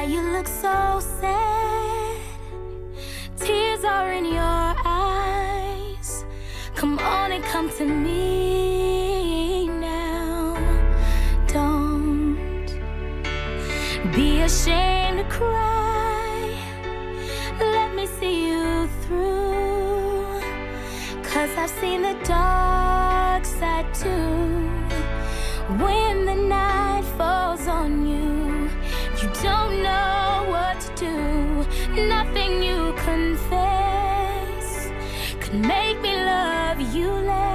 why you look so sad. Tears are in your eyes. Come on and come to me now. Don't be ashamed to cry. Let me see you through. Cause I've seen the dark side too. When the night do. Nothing you confess could make me love you less.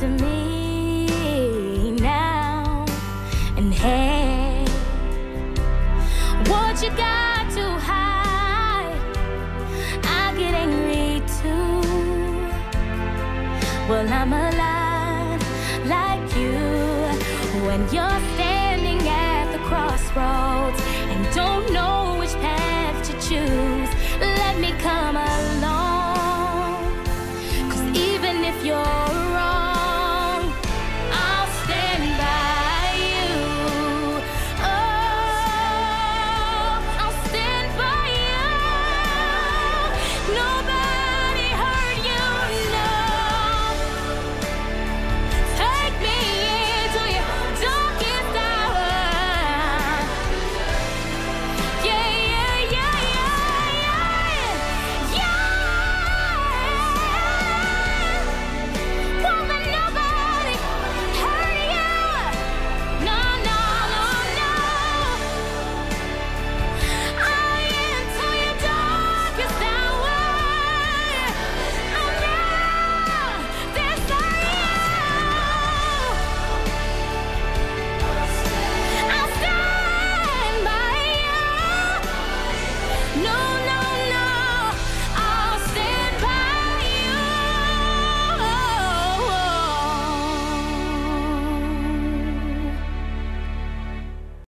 To me now. And hey, what you got to hide? I get angry too. Well, I'm alive like you when you're standing